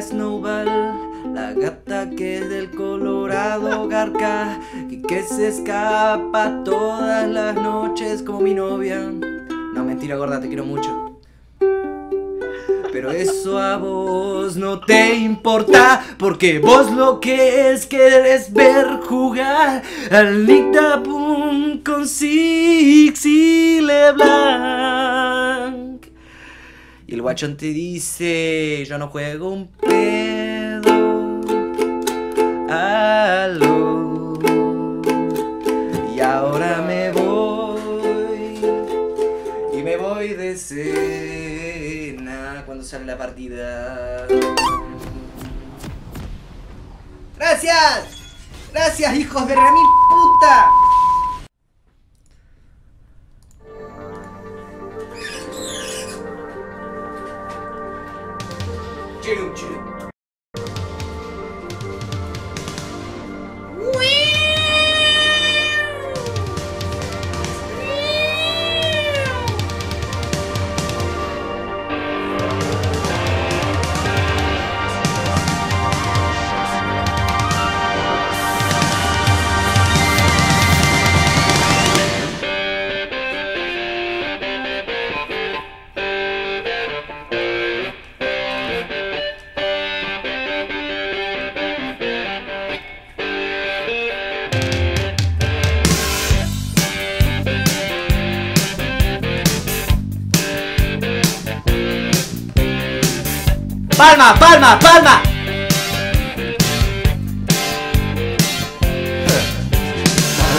Snowball, la gata que es del Colorado Garca y que se escapa todas las noches como mi novia. No, mentira gorda, te quiero mucho. Pero eso a vos no te importa, porque vos lo que es querés ver jugar al Nictabun con Six y LeBlanc. Y el guachón te dice, yo no juego un pedo. Aló. Y ahora me voy. Y me voy de cena cuando sale la partida. ¡Gracias! ¡Gracias, hijos de remil puta! Gente. ¡Palma, palma, palma!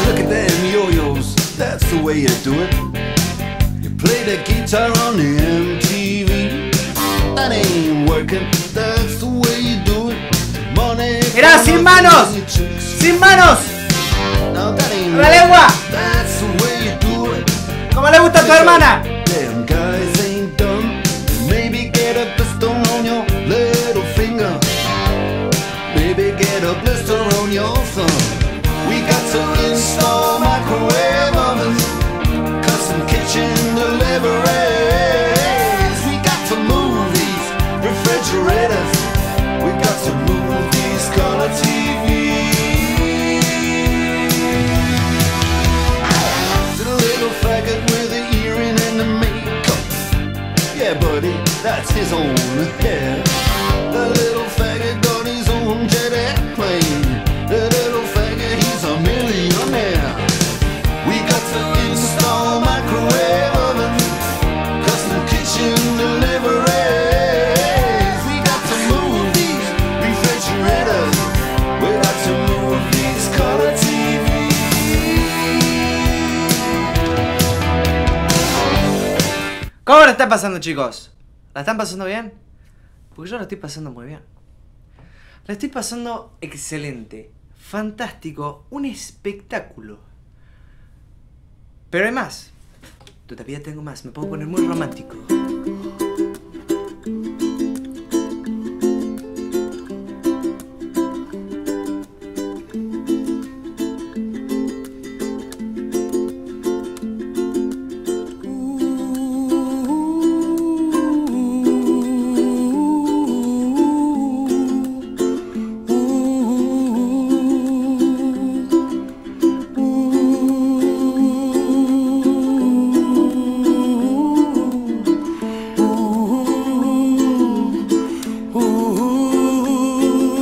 Look at them yo-yos, that's the way you do it. You play the guitar on the MTV. That ain't working, that's the way you do it. Money. Mirá, sin manos. ¡Sin manos! No, that ain't ¡La lengua! That's the way you do it. ¡Como le gusta a tu hermana! A blister on your thumb. We got to install microwave ovens, custom kitchen deliveries. We got to move these refrigerators. We got to move these color TVs. The little faggot with the earring and the makeup. Yeah, buddy, that's his own hair. The little la están pasando, chicos? ¿La están pasando bien? Porque yo la estoy pasando muy bien. La estoy pasando excelente, fantástico, un espectáculo. Pero hay más. Todavía tengo más, me puedo poner muy romántico.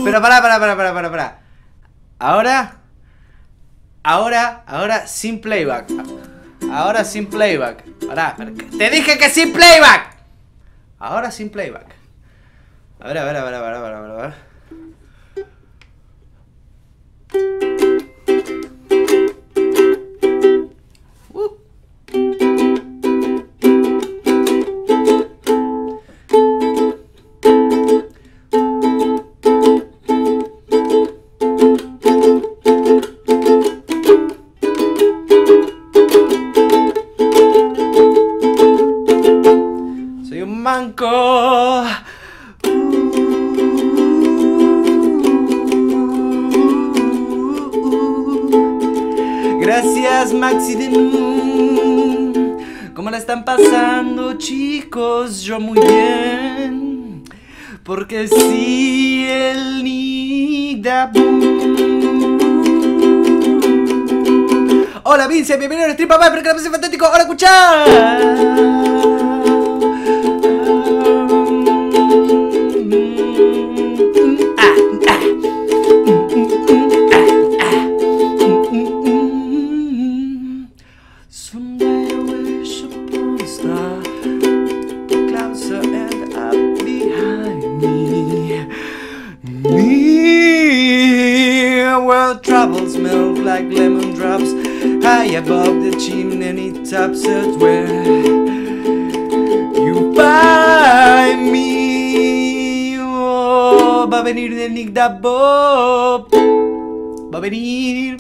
Pero pará, pará, pará, pará, pará, pará. Ahora. Ahora, ahora sin playback. Ahora sin playback. Pará. Te dije que sin playback. Ahora sin playback. A ver, a ver, a ver, a ver, a ver, a ver, a ver. Gracias, Maxi de. ¿Cómo la están pasando, chicos? Yo muy bien. Porque si el Nidabu. Hola Vince, bienvenido a Stream Papá, espero que fantástico. Hola, escuchar. Melt like lemon drops high above the chimney tops. That's where you find me. Oh, va a venir de Nick da Bob. Va a venir.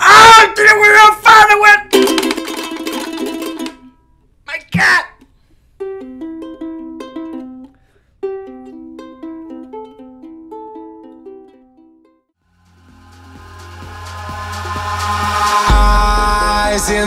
Ah, today we're on fire